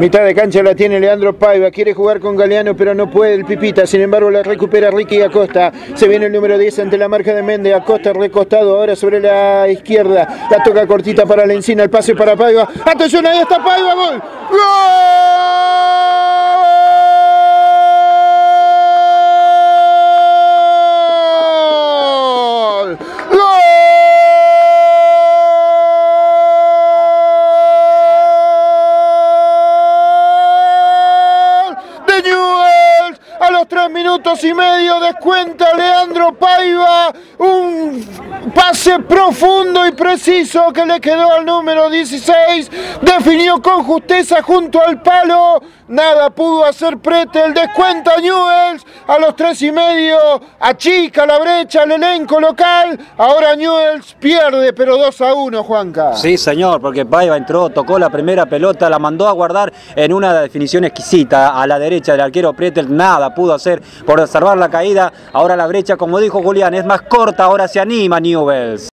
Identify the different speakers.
Speaker 1: Mitad de cancha la tiene Leandro Paiva, quiere jugar con Galeano pero no puede el Pipita, sin embargo la recupera Ricky Acosta, se viene el número 10 ante la marca de Méndez, Acosta recostado ahora sobre la izquierda, la toca cortita para la encina, el pase para Paiva, atención ahí está Paiva, gol, gol, a los tres minutos y medio descuenta Leandro Paiva. Un pase profundo y preciso que le quedó al número 16 definió con justeza junto al palo. Nada pudo hacer Pretel descuenta Newells. A los tres y medio achica la brecha el elenco local. Ahora Newells pierde pero 2 a 1 Juanca.
Speaker 2: Sí, señor, porque Paiva entró, tocó la primera pelota, la mandó a guardar en una definición exquisita. A la derecha del arquero Pretel, nada pudo hacer por observar la caída. Ahora la brecha, como dijo Julián, es más corta, ahora se anima. neo wells